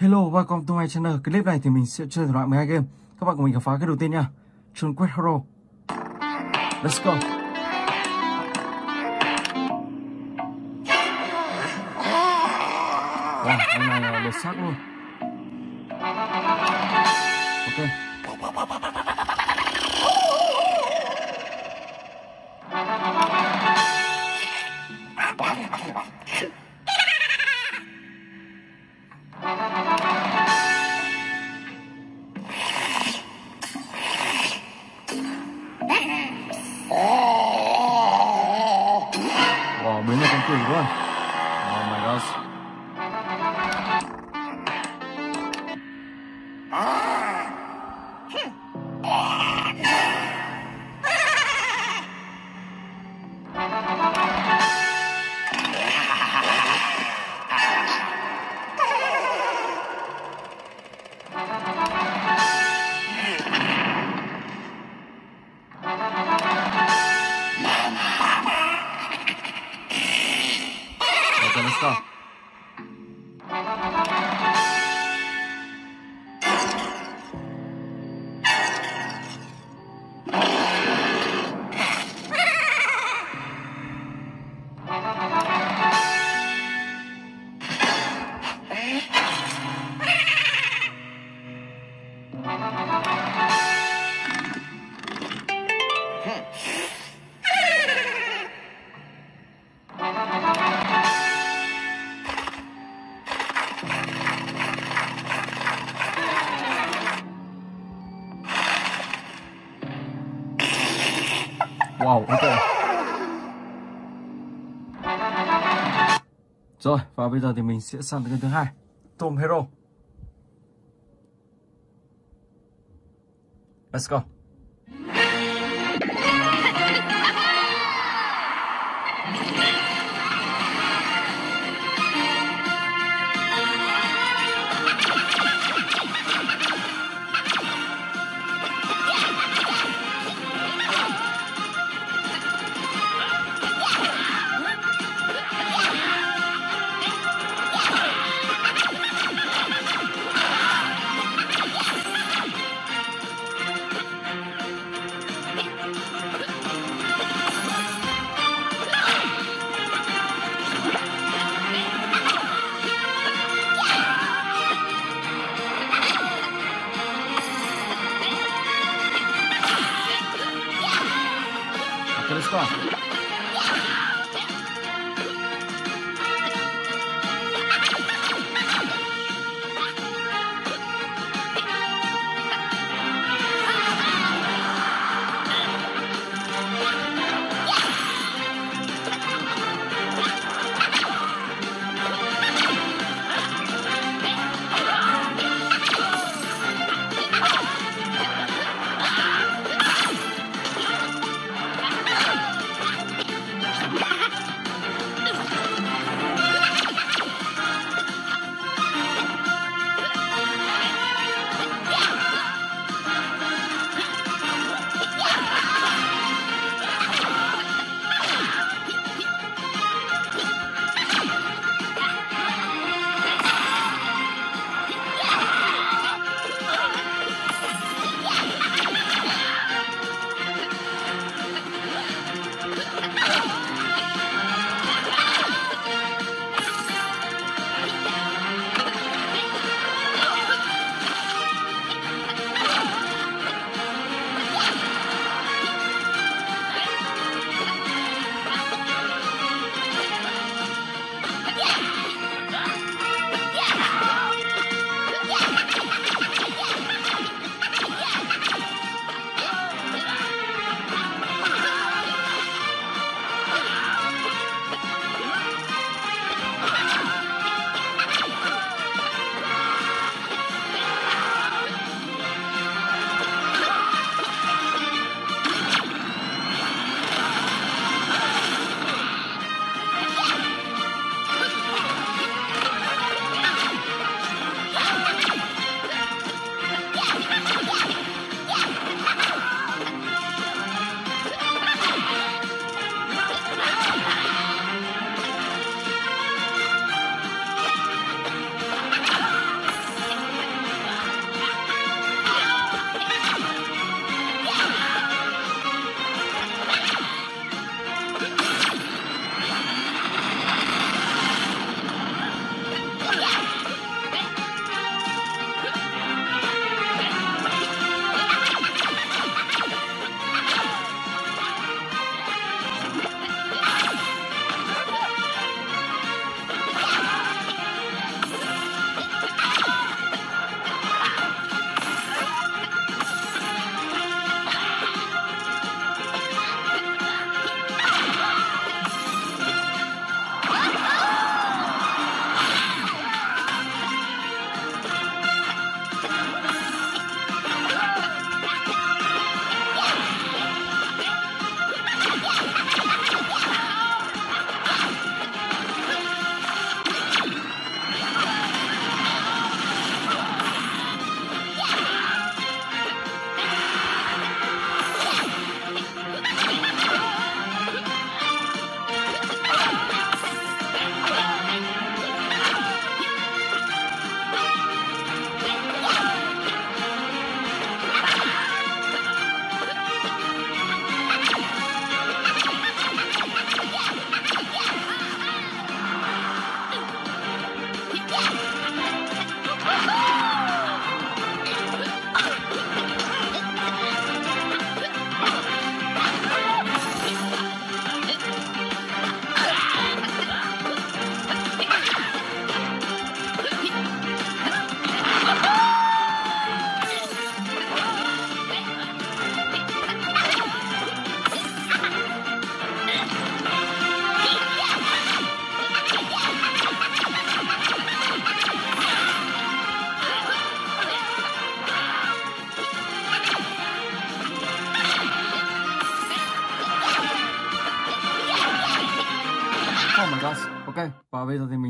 Hello, welcome to my channel. Clip này thì mình sẽ chơi thể loại 12 game. Các bạn cùng mình khám phá cái đầu tiên nha. John Quest Hero. Let's go. Wow, con này là lột xác luôn. Ok. Và bây giờ thì mình sẽ sang tới kênh thứ hai, Tôm Hero. Let's go.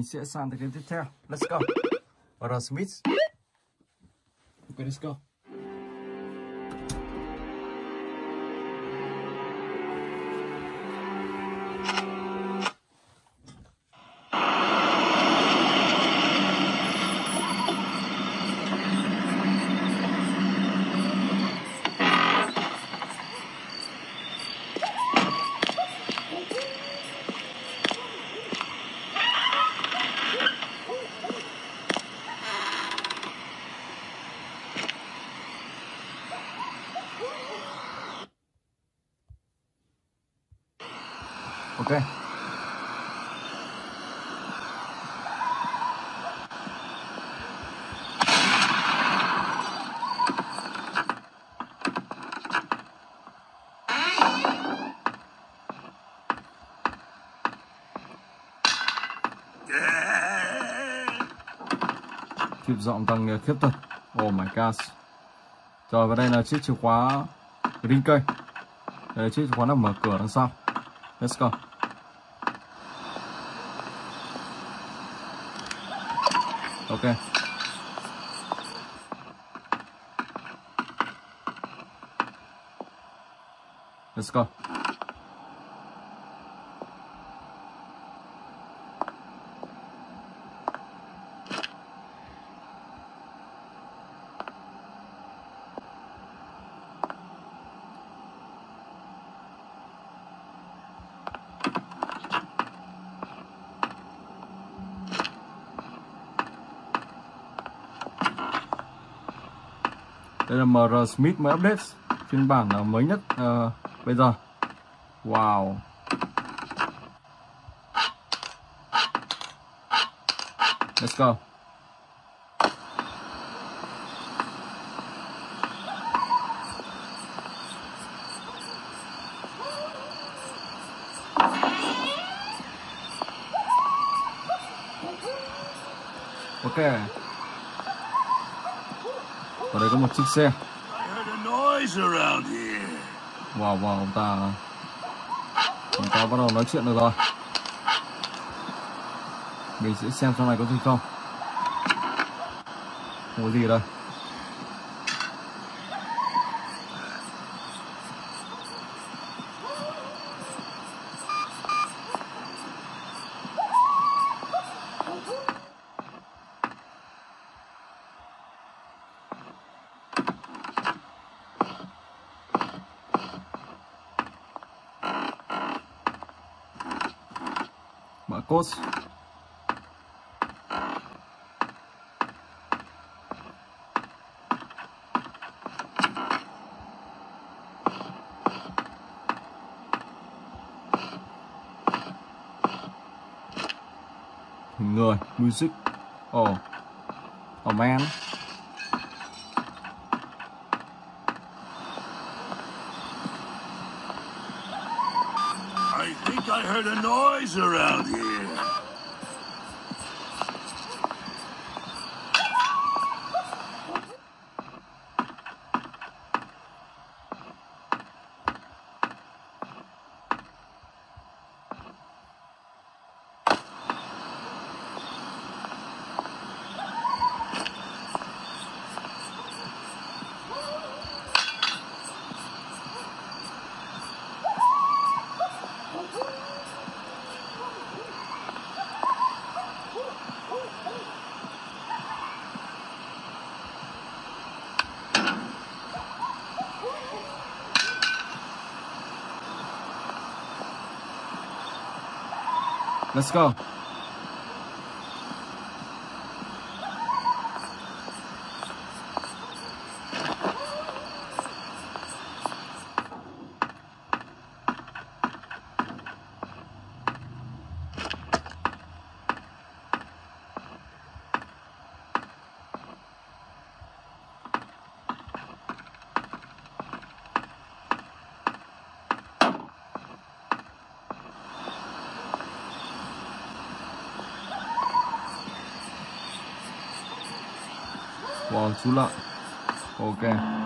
Sẽ sang tới cái tiếp theo. Let's go. Và Smith. Ok, let's go. Đây. Kịp dọn tăng khiếp thật. Oh my gosh. Rồi và đây là chiếc chìa khóa ring cây. Đây là chiếc chìa khóa nằm mở cửa đằng sau. Let's go. Ok. Let's go đây là MR Smith mới update phiên bản mới nhất uh, bây giờ. Wow. Let's go ok ở đây có một chiếc xe wow wow ông ta ông ta bắt đầu nói chuyện được rồi. Mình sẽ xem trong này có gì không. Không có gì đây code hình người music. Oh oh man I think I heard a noise around let's go Wow, chú lợn Ok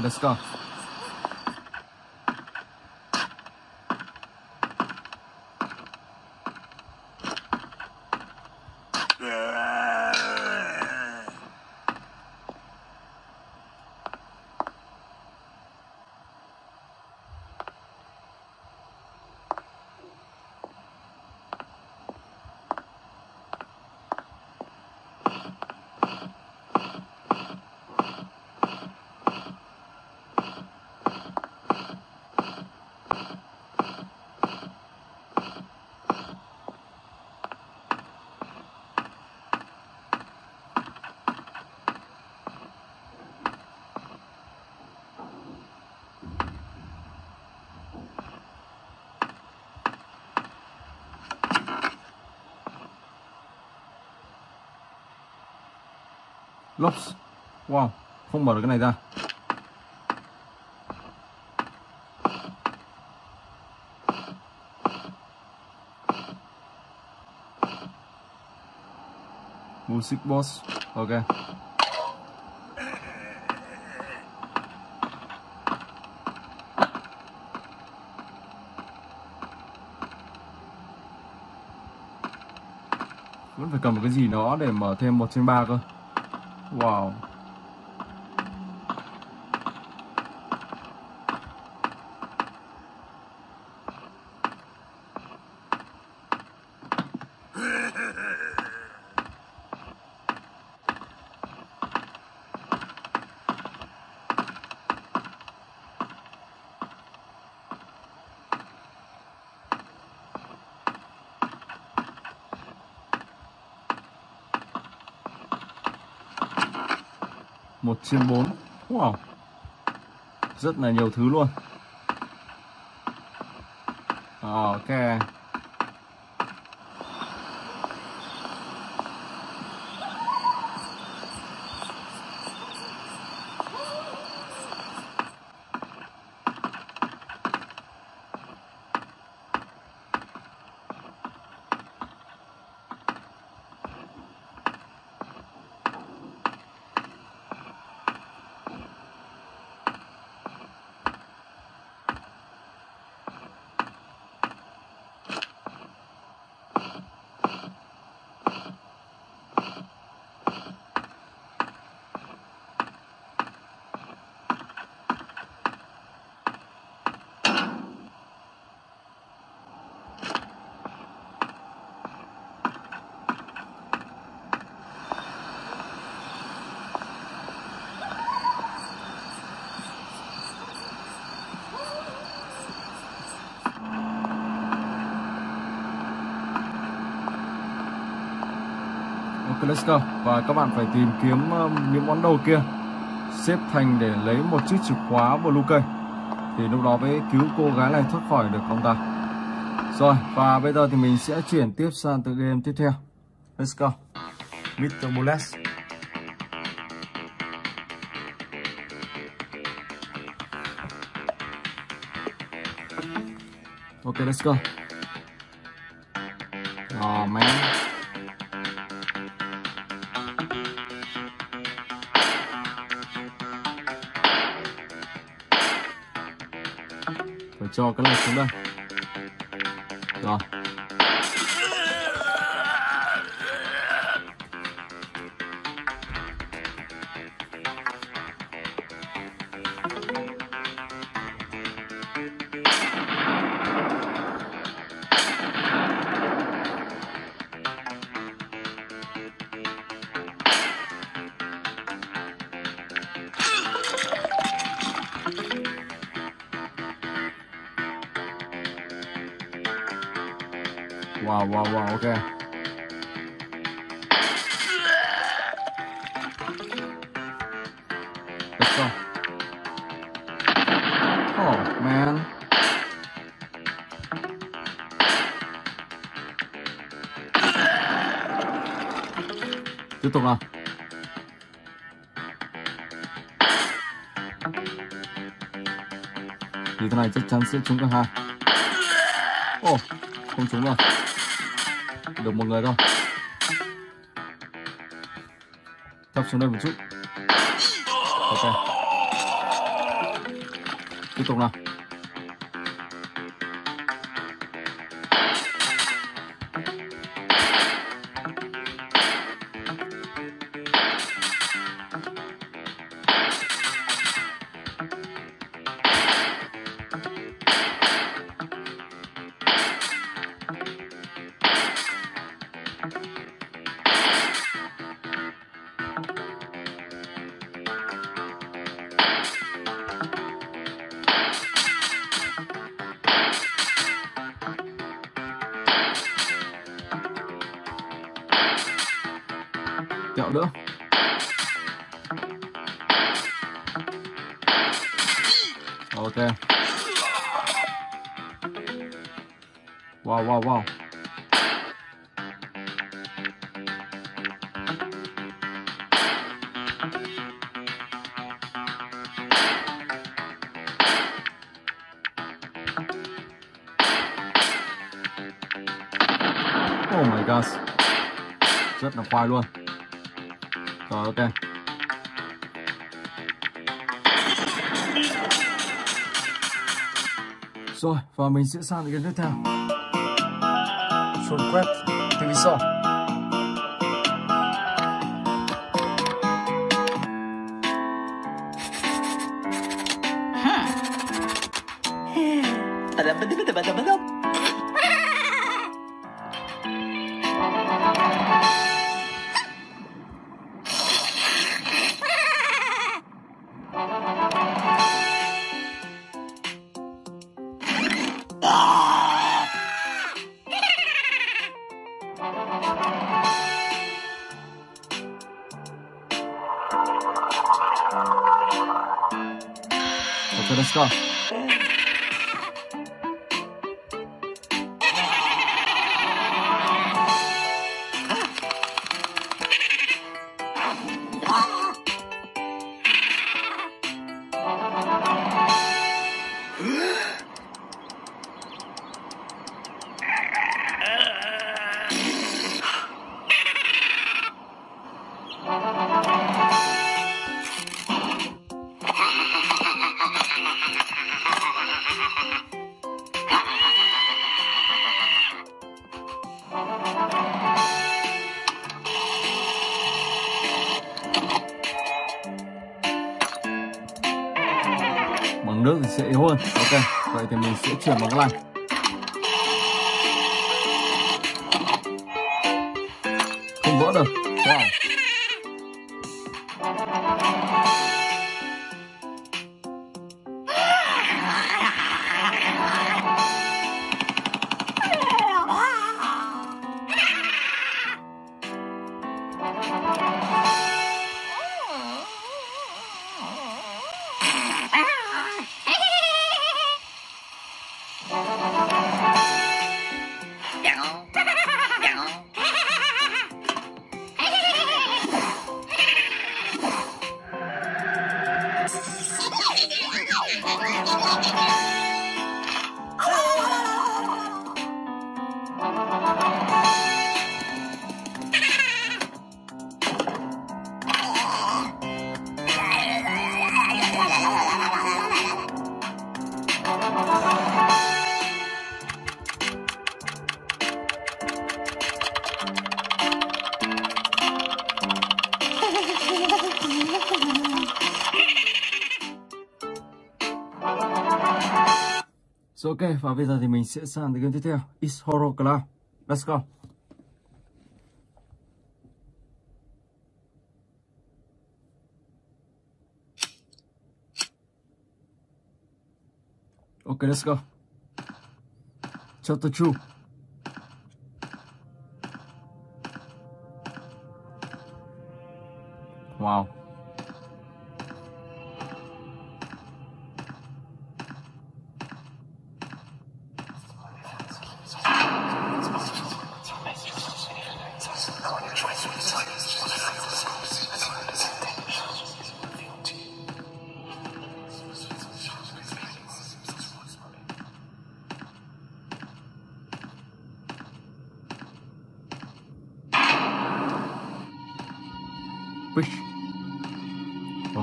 Ok, let's go. Lops, Wow, không mở được cái này ra. Music Boss, Ok. Vẫn phải cầm một cái gì đó để mở thêm một trên ba cơ. Wow. một trên bốn wow. Rất là nhiều thứ luôn. Ờ, ok. Ok Và các bạn phải tìm kiếm ờ, những món đồ kia Xếp thành để lấy một chiếc chìa khóa blue cây. Thì lúc đó mới cứu cô gái này thoát khỏi được ông ta. Rồi, và bây giờ thì mình sẽ chuyển tiếp sang tựa game tiếp theo. Let's go. Mr. Bullet Ok, let's go. Oh man. Cho cái này xuống đây. Rồi. Thì con này chắc chắn sẽ trúng cả hai. Ồ, oh, không trúng rồi được một người thôi thấp xuống đây một chút ok tiếp tục nào Oh Rất là khoai luôn. Rồi, ok. Rồi, và mình sẽ sang cái tiếp theo. Chuột quét TV sau luôn. Ok vậy thì mình sẽ chuyển bằng lành Thank you. Và bây giờ thì mình sẽ sang tới game tiếp theo. Is Horror Cloud Let's go. Ok, let's go. Chapter 2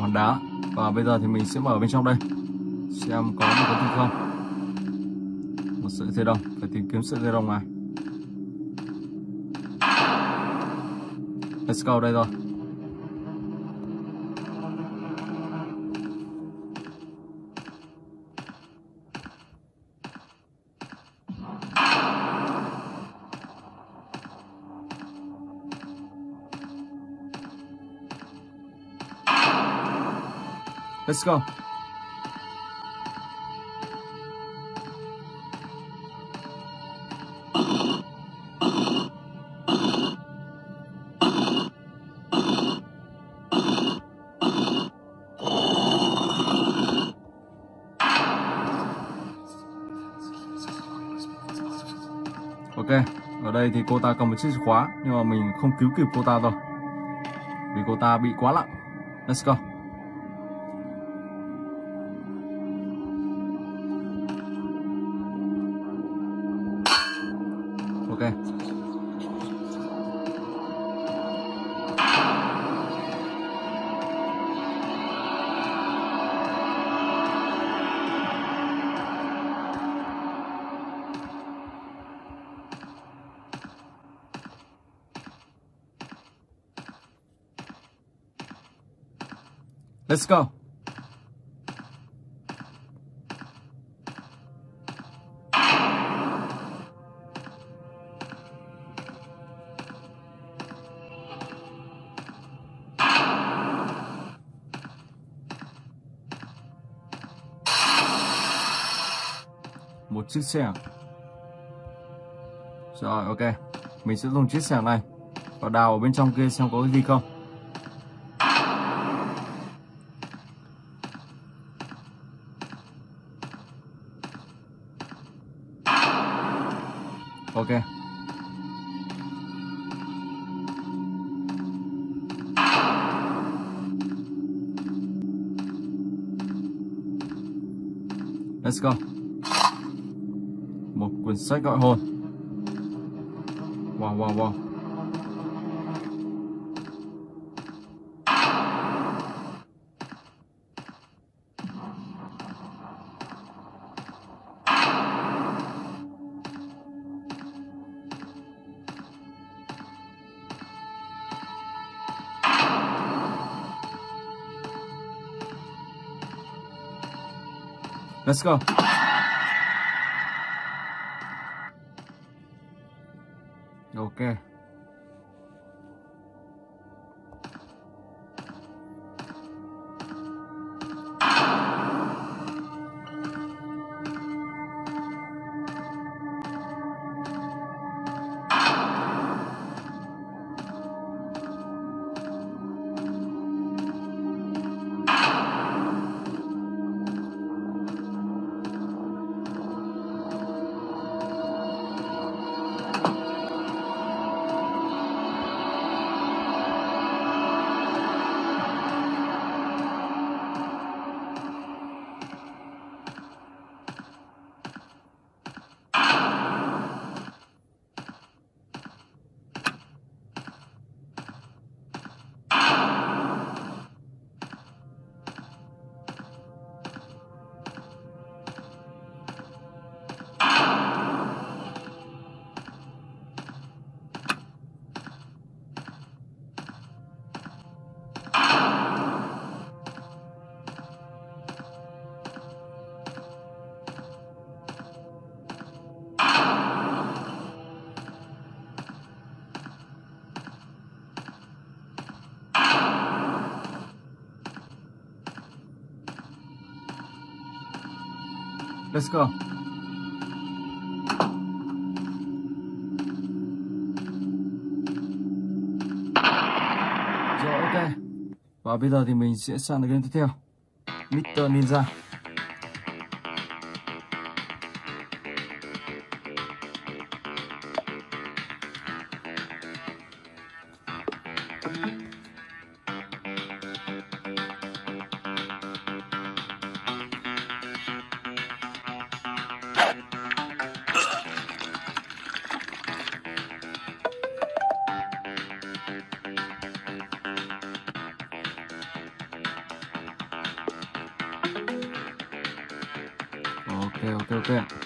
hòn đá. Và bây giờ thì mình sẽ mở bên trong đây. Xem có một cái gì không. Một sợi dây đồng. Phải tìm kiếm sợi dây đồng này. Let's go đây rồi. Let's go. Ok, ở đây thì cô ta cầm một chiếc chìa khóa nhưng mà mình không cứu kịp cô ta rồi. Vì cô ta bị quá lặng. Let's go. Let's go. Một chiếc xe. À? Rồi, ok. Mình sẽ dùng chiếc xe này và đào ở bên trong kia xem có cái gì không. Let's go. Một quyển sách gọi hồn. Wow wow wow. Let's go. Let's go. Rồi ok. Và bây giờ thì mình sẽ sang đến game tiếp theo. Mr. Ninja. Thank you. Ok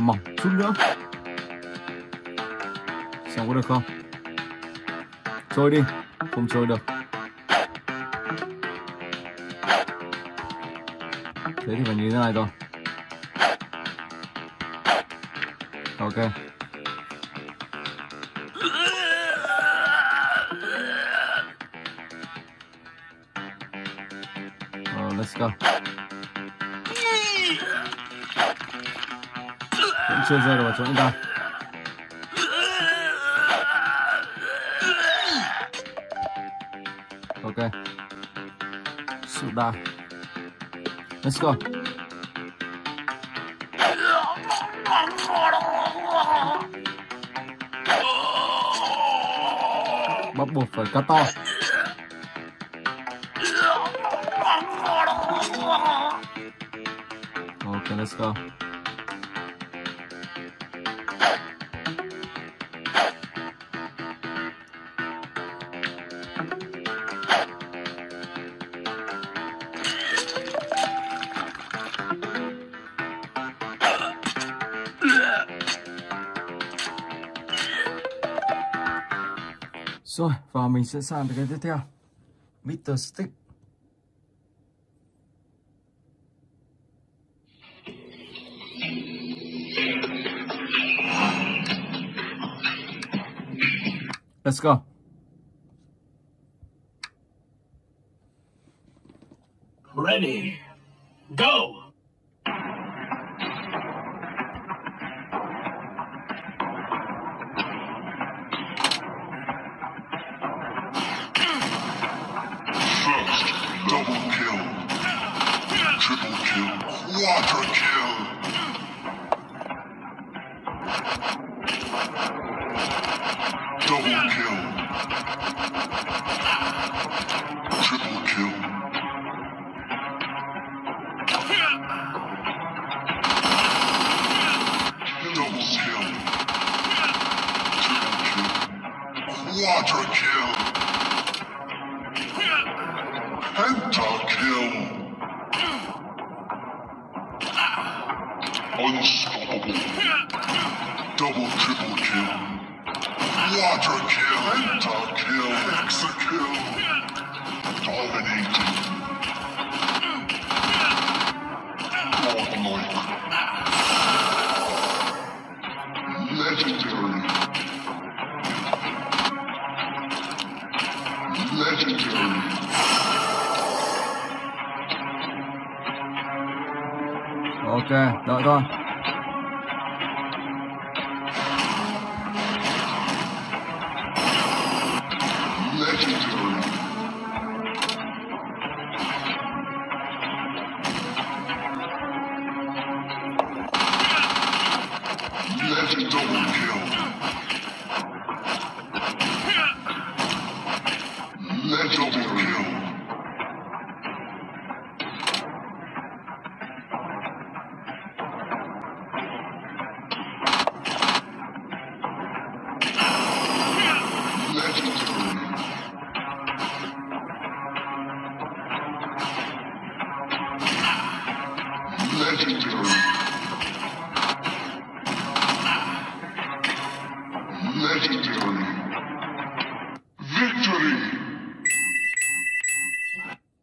mỏng chút nữa. Xem có được không? Trôi đi, không trôi được. Thế thì phải như thế này rồi ok. Chuyên rơi được vào chỗ chúng ta ok. Sự die let's go. Bắt buộc phải cắt to. Ok, let's go. Rồi, và mình sẽ sang tới cái tiếp theo. Mr. Stick. Let's go. Unstoppable. Double, triple kill. Water kill. Penta kill. Hexa kill. Dominating. Godlike. Đợi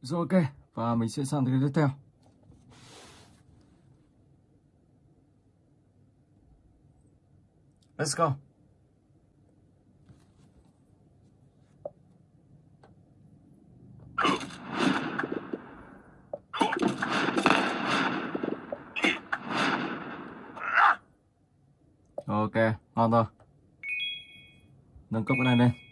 Rồi ok, và mình sẽ sang cái tiếp theo. Let's go. Ok, ngon rồi. Nâng cấp cái này lên.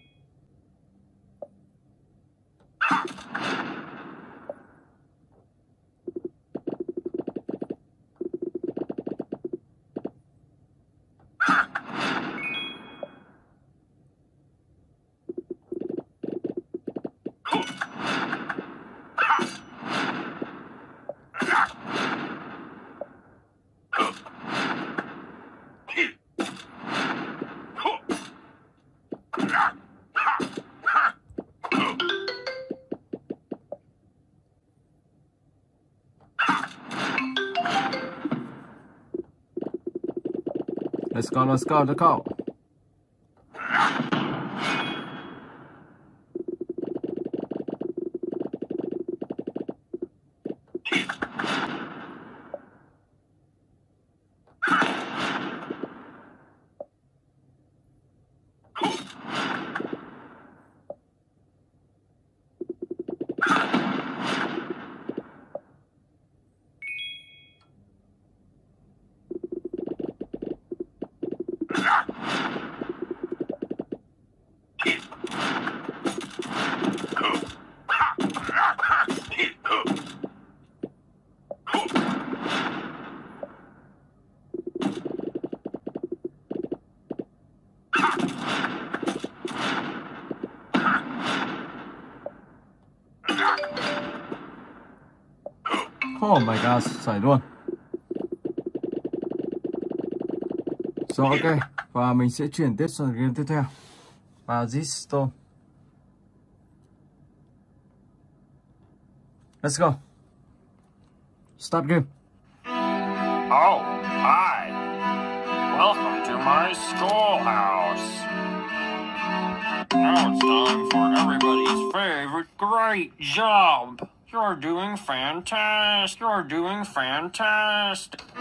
Let's go, let's go, go. Xảy luôn. Rồi ok, và mình sẽ chuyển tiếp sang game tiếp theo. Và Zistone. Let's go. Start game. Oh, hi. Welcome to my schoolhouse. Now it's time for everybody's favorite great job. You're doing fantastic. You're doing fantastic. You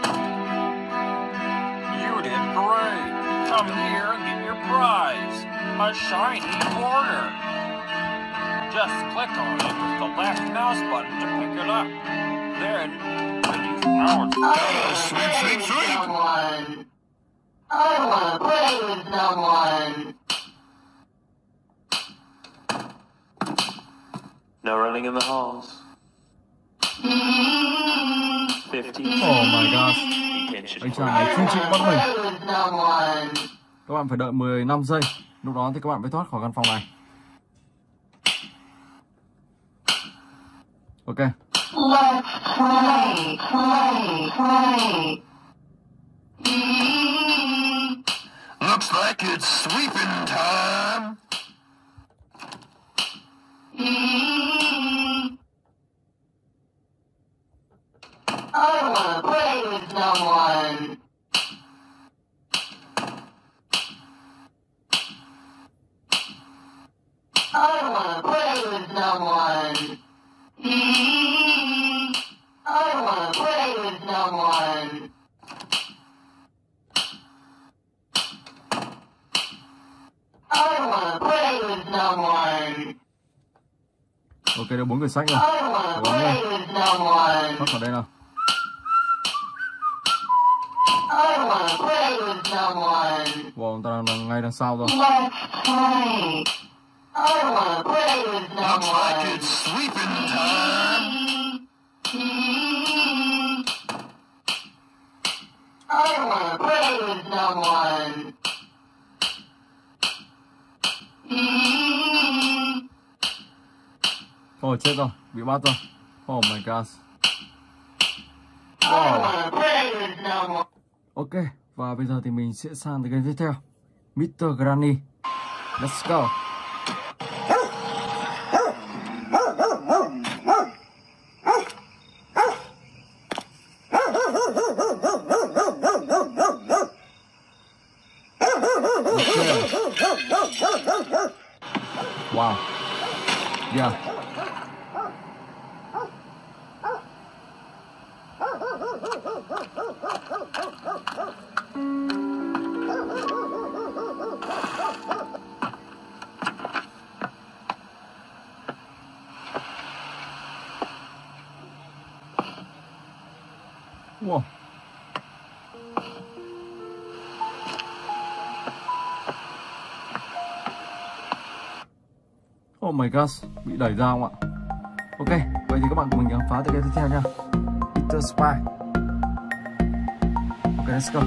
did great. Come here and get your prize. A shiny quarter. Just click on it with the left mouse button to pick it up. Then, when you now it's Sweet, sweet, sweet. someone. I want to play with someone. No running in the halls. 50. Oh my god. Attention. Anh chàng này không chịu bắt mình. Các bạn phải đợi 15 giây. Lúc đó thì các bạn mới thoát khỏi căn phòng này. Ok. Let's play, play, play. Looks like it's sweeping time. I don't want to play with someone. I don't want to play with someone. I don't want to play with someone. I don't want to play with someone. Ok, được bốn người sách rồi. I want to Cố gắng play lên. with someone. Thoát khỏi đây nào. Wow, ông ta đang, đang ngay đằng sau rồi. I Looks like it's sweeping time. I want to play with someone. Oh chết rồi, bị bắt rồi. Oh my god. wow. Oh. Ok, và bây giờ thì mình sẽ sang tới game tiếp theo. Mr. Granny. Let's go. Okay. Wow. Yeah. God, bị đẩy ra không ạ? Ok, vậy thì các bạn cùng mình khám phá tới cái tiếp theo nha. Peter Spy. Ok, let's go.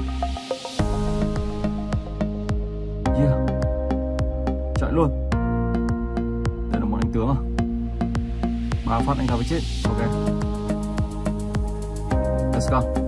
Yeah. Chạy luôn. Đây là một anh tướng à? Ba phát anh ta mới chết. Ok. Let's go.